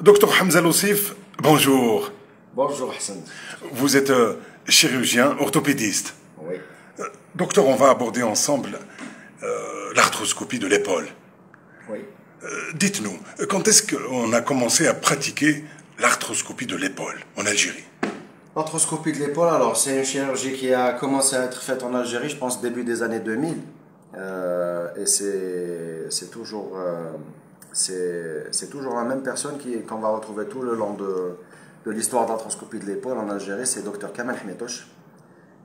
Docteur Hamza Lossif, bonjour. Bonjour Hassan. Vous êtes euh, chirurgien orthopédiste. Oui. Euh, docteur, on va aborder ensemble euh, l'arthroscopie de l'épaule. Oui. Dites-nous, quand est-ce qu'on a commencé à pratiquer l'arthroscopie de l'épaule en Algérie? L'arthroscopie de l'épaule, alors c'est une chirurgie qui a commencé à être faite en Algérie, je pense début des années 2000. Euh, et c'est c'est toujours, c'est toujours la même personne qu'on va retrouver tout le long de, l'histoire de l'arthroscopie de l'épaule en Algérie, c'est Dr Kamal Hmetosh,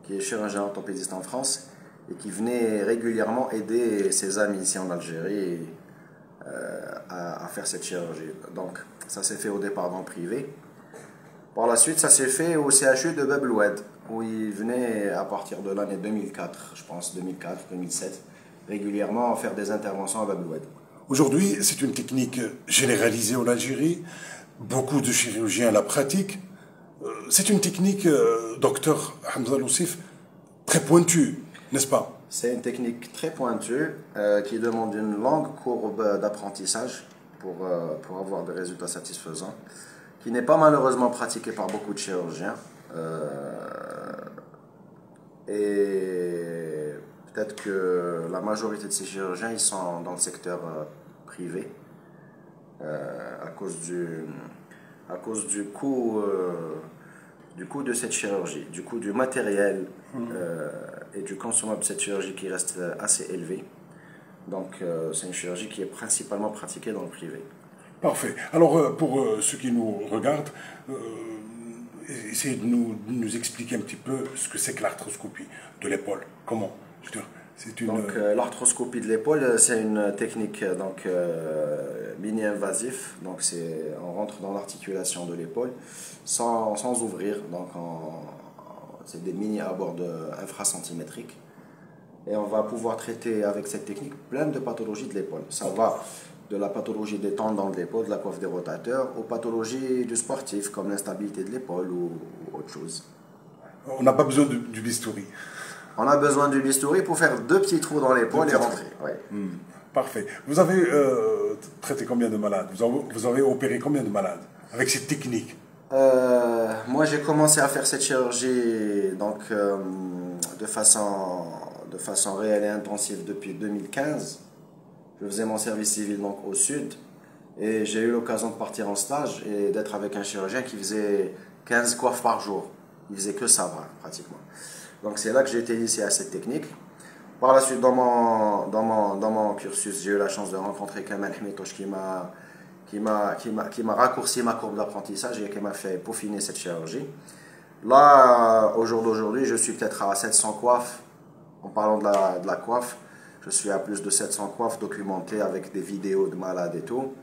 qui est chirurgien orthopédiste en France et qui venait régulièrement aider ses amis ici en Algérie euh, à, faire cette chirurgie. Donc ça s'est fait au départ dans le privé. Par la suite, ça s'est fait au CHU de Bebloued, où il venait à partir de l'année 2004, je pense 2004, 2007, régulièrement faire des interventions à Bebloued. Aujourd'hui, c'est une technique généralisée en Algérie. Beaucoup de chirurgiens la pratiquent. Euh, C'est une technique, euh, docteur Hamza Lossif, très pointue, n'est-ce pas? C'est une technique très pointue euh, qui demande une longue courbe d'apprentissage pour, pour avoir des résultats satisfaisants, qui n'est pas malheureusement pratiquée par beaucoup de chirurgiens. Et peut-être que la majorité de ces chirurgiens, ils sont dans le secteur euh, privé euh, à cause du, à cause du coût, euh, du coût de cette chirurgie, du coût du matériel euh, et du consommable de cette chirurgie qui reste assez élevé. Donc c'est une chirurgie qui est principalement pratiquée dans le privé. Parfait. Alors, pour ceux qui nous regardent, essayez de nous, de nous expliquer un petit peu ce que c'est que l'arthroscopie de l'épaule. Comment Une. Donc euh, l'arthroscopie de l'épaule, euh, c'est une technique euh, donc euh, mini-invasif. Donc c'est on rentre dans l'articulation de l'épaule sans, sans ouvrir. Donc c'est des mini abords infracentimétriques. Et on va pouvoir traiter avec cette technique plein de pathologies de l'épaule. Ça va de la pathologie des tendons de l'épaule, de la coiffe des rotateurs, aux pathologies du sportif comme l'instabilité de l'épaule ou, ou autre chose. on n'a pas besoin de- du bistouri. On a besoin du bistouri pour faire deux petits trous dans l'épaule Deux et rentrer. Ouais. Parfait. Vous avez euh, traité combien de malades? Vous avez, vous avez opéré combien de malades avec cette technique? Euh, moi, j'ai commencé à faire cette chirurgie donc, euh, de, façon, de façon réelle et intensive depuis 2015. Je faisais mon service civil donc, au sud et j'ai eu l'occasion de partir en stage et d'être avec un chirurgien qui faisait 15 coiffes par jour. Il faisait que ça, pratiquement. Donc c'est là que j'ai été initié à cette technique. Par la suite, dans mon, dans mon, dans mon cursus, j'ai eu la chance de rencontrer Kamal Hmetosh qui m'a qui m'a raccourci ma courbe d'apprentissage et qui m'a fait peaufiner cette chirurgie. Là, au jour d'aujourd'hui, je suis peut-être à 700 coiffes. En parlant de la, de la coiffe, je suis à plus de 700 coiffes documentées avec des vidéos de malades et tout.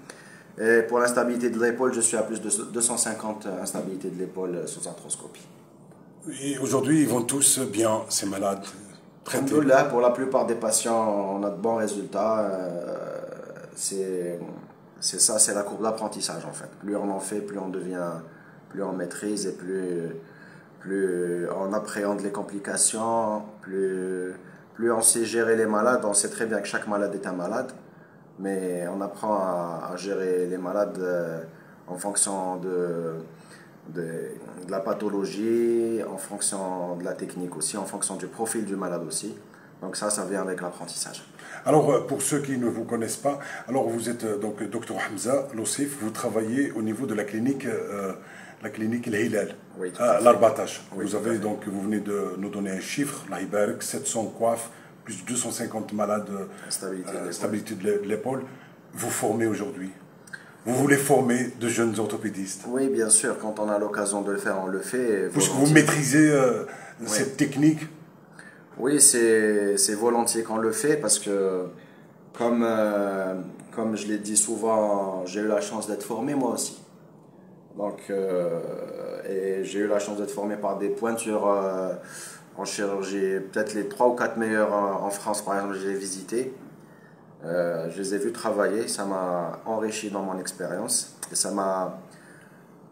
Et pour l'instabilité de l'épaule, je suis à plus de 250 instabilités de l'épaule sous arthroscopie. Et aujourd'hui, ils vont tous bien, ces malades traités. Alhamdoulilah, pour la plupart des patients, on a de bons résultats. Euh, c'est c'est ça, c'est la courbe d'apprentissage en fait. Plus on en fait, plus on devient, plus on maîtrise et plus, plus on appréhende les complications, plus, plus on sait gérer les malades. On sait très bien que chaque malade est un malade, mais on apprend à, à gérer les malades euh, en fonction de, de, de la pathologie, en fonction de la technique aussi, en fonction du profil du malade aussi. Donc ça, ça vient avec l'apprentissage. Alors, euh, pour ceux qui ne vous connaissent pas, alors vous êtes euh, donc docteur Hamza Lossif, vous travaillez au niveau de la clinique, euh, la clinique El Hilal, Oui, à à l'Arbatache. Oui, vous avez donc, vous venez de nous donner un chiffre, la Ibarak, 700 coiffes, plus de 250 malades, Stabilité euh, de l'épaule. Vous formez aujourd'hui. Vous voulez former de jeunes orthopédistes. Oui, bien sûr, quand on a l'occasion de le faire, on le fait. Puisque vous volontiers. maîtrisez euh, cette technique, Oui, c'est volontiers qu'on le fait parce que, comme, euh, comme je l'ai dit souvent, j'ai eu la chance d'être formé moi aussi. Donc, euh, et j'ai eu la chance d'être formé par des pointures en chirurgie, peut-être les trois ou quatre meilleurs en, en France, par exemple, je les ai visités. Euh, je les ai vus travailler, ça m'a enrichi dans mon expérience ça m'a.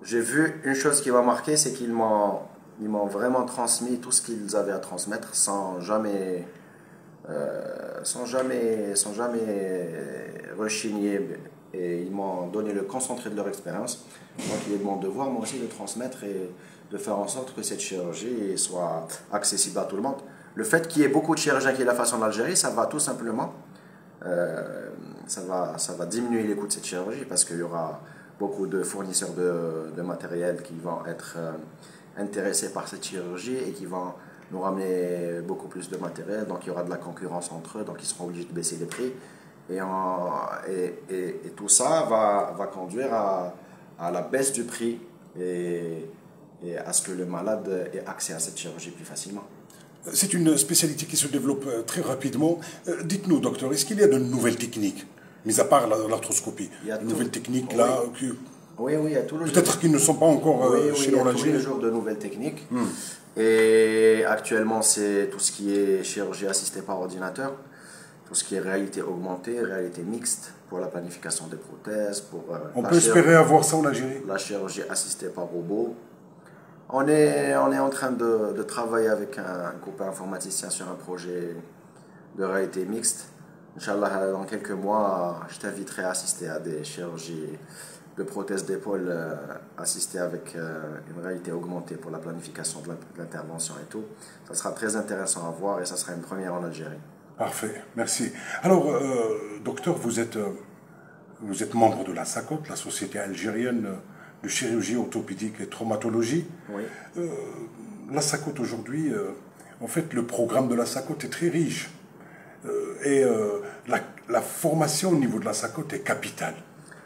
J'ai vu une chose qui m'a marqué, c'est qu'ils m'ont ils m'ont vraiment transmis tout ce qu'ils avaient à transmettre sans jamais euh, sans jamais sans jamais rechigner et ils m'ont donné le concentré de leur expérience. Donc il est de mon devoir, moi aussi, de transmettre et de faire en sorte que cette chirurgie soit accessible à tout le monde. Le fait qu'il y ait beaucoup de chirurgiens qui la façon d'Algérie, ça va tout simplement, euh, ça, va, ça va diminuer les coûts de cette chirurgie parce qu'il y aura beaucoup de fournisseurs de, matériel qui vont être euh, intéressés par cette chirurgie et qui vont nous ramener beaucoup plus de matériel. Donc il y aura de la concurrence entre eux, donc ils seront obligés de baisser les prix. Et, tout ça va, conduire à, la baisse du prix et à ce que le malade ait accès à cette chirurgie plus facilement. C'est une spécialité qui se développe euh, très rapidement. Euh, dites-nous, docteur, est-ce qu'il y a de nouvelles techniques, mis à part l'arthroscopie? Il y a de nouvelles techniques Oui. là que- Oui, oui, il y a tout le Peut-être qu'ils ne sont pas encore euh, Oui, oui, chez il y a tous les l'Algérie. jours de nouvelles techniques. Et actuellement, c'est tout ce qui est chirurgie assistée par ordinateur, tout ce qui est réalité augmentée, réalité mixte pour la planification des prothèses, pour euh, On peut espérer avoir ça en Algérie la chirurgie assistée par robot. On est, on est en train de, travailler avec un groupe informaticien sur un projet de réalité mixte. Inch'Allah, dans quelques mois, je t'inviterai à assister à des chirurgies de prothèses d'épaule euh, assistées avec euh, une réalité augmentée pour la planification de l'intervention et tout. Ça sera très intéressant à voir et ça sera une première en Algérie. Parfait, merci. Alors, euh, docteur, vous êtes, euh, vous êtes membre de la SACOT, la Société algérienne de chirurgie orthopédique et traumatologie. Oui. La SACOT aujourd'hui, euh, en fait, le programme de la SACOT est très riche. Euh, et euh, la, la formation au niveau de la SACOT est capitale.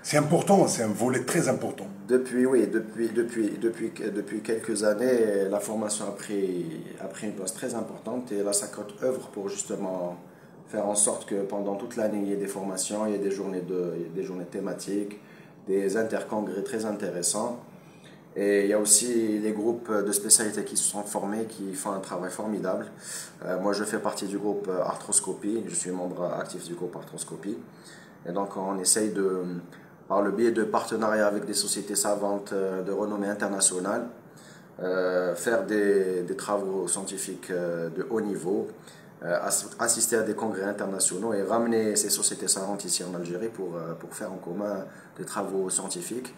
C'est important, c'est un volet très important. Depuis, oui, depuis, depuis, depuis, depuis quelques années, la formation a pris, a pris une place très importante et la SACOT œuvre pour justement faire en sorte que pendant toute l'année, il y ait des formations, il y ait des journées, de, il y ait des journées thématiques, des intercongrès très intéressants. Et il y a aussi les groupes de spécialités qui se sont formés, qui font un travail formidable. Euh, moi, je fais partie du groupe Arthroscopie, je suis membre actif du groupe Arthroscopie. Et donc, on essaye de, par le biais de partenariats avec des sociétés savantes euh, de renommée internationale, euh, faire des, des travaux scientifiques de haut niveau, assister à des congrès internationaux et ramener ces sociétés savantes ici en Algérie pour, euh, pour faire en commun des travaux scientifiques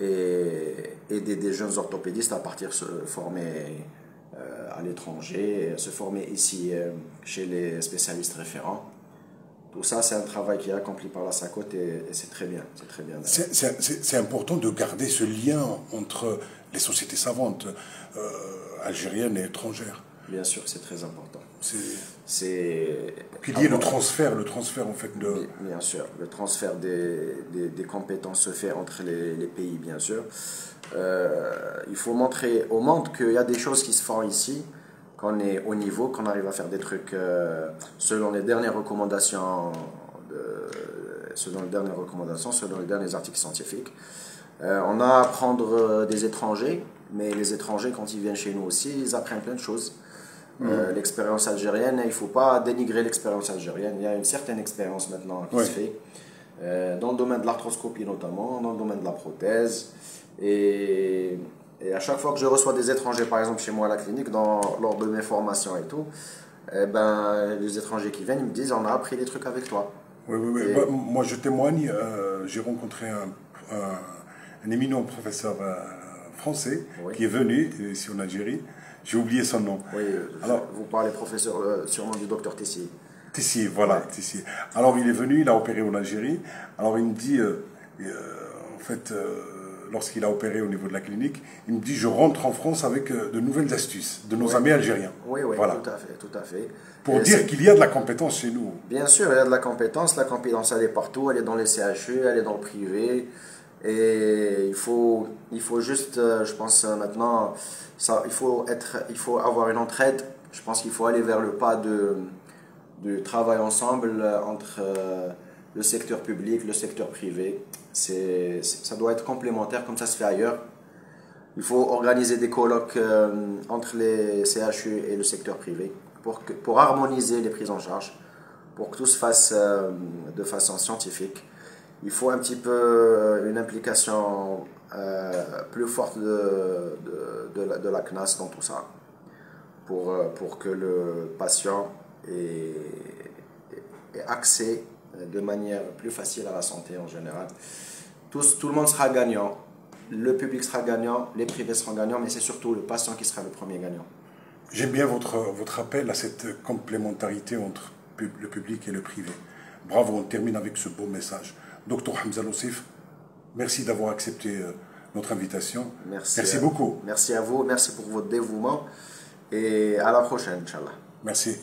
et aider des jeunes orthopédistes à partir se former euh, à l'étranger, se former ici euh, chez les spécialistes référents. Tout ça, c'est un travail qui est accompli par la SACOT et, c'est très bien. C'est très bien. C'est- important de garder ce lien entre les sociétés savantes euh, algériennes et étrangères. Bien sûr que c'est très important. C'est ait le transfert, le transfert en fait de. Bien- sûr, le transfert des, des, des compétences se fait entre les, les pays, bien sûr. Euh, il faut montrer au monde qu'il y a des choses qui se font ici, qu'on est au niveau, qu'on arrive à faire des trucs euh, selon les dernières recommandations, de, selon les dernières recommandations, selon les derniers articles scientifiques. Euh, on a à apprendre euh, des étrangers, mais les étrangers, quand ils viennent chez nous aussi, ils apprennent plein de choses. Euh, l'expérience algérienne, il ne faut pas dénigrer l'expérience algérienne. Il y a une certaine expérience maintenant qui se fait, euh, dans le domaine de l'arthroscopie notamment, dans le domaine de la prothèse. Et, et à chaque fois que je reçois des étrangers, par exemple chez moi à la clinique, dans, lors de mes formations et tout, eh ben, les étrangers qui viennent, ils me disent on a appris des trucs avec toi. Oui, oui, oui. Et- moi, je témoigne. euh, J'ai rencontré un, un- un éminent professeur français Oui. qui est venu ici en Algérie. J'ai oublié son nom. Oui, euh, Alors- vous parlez professeur euh, sûrement du docteur Tessier. Tissier, voilà, Tissier. Alors il est venu, il a opéré en Algérie. Alors il me dit, euh, euh, en fait, euh, lorsqu'il a opéré au niveau de la clinique, il me dit, je rentre en France avec euh, de nouvelles astuces de nos Oui. amis algériens. Oui, oui, Voilà. tout à fait, tout à fait. Pour Et dire qu'il y a de la compétence chez nous. Bien sûr, il y a de la compétence. La compétence, elle est partout. Elle est dans les CHU, elle est dans le privé. Et il faut, il faut juste, euh, je pense euh, maintenant, ça, il, faut être, il faut avoir une entraide. Je pense qu'il faut aller vers le pas de, de travail ensemble euh, entre le secteur public, le secteur privé. C'est, ça doit être complémentaire comme ça se fait ailleurs. Il faut organiser des colloques entre les CHU et le secteur privé pour, que, pour harmoniser les prises en charge, pour que tout se fasse de façon scientifique. Il faut un petit peu euh, une implication euh, plus forte de, de, la CNAS dans tout ça, pour, euh, pour que le patient ait, ait accès de manière plus facile à la santé en général. Tout, tout le monde sera gagnant. Le public sera gagnant, les privés seront gagnants, mais c'est surtout le patient qui sera le premier gagnant. J'aime bien votre, votre appel à cette complémentarité entre le public et le privé. Bravo, on termine avec ce beau message. Docteur Hamza Lossif, merci d'avoir accepté euh, notre invitation. Merci, merci beaucoup. Merci à vous, merci pour votre dévouement et à la prochaine, Inch'Allah. Merci.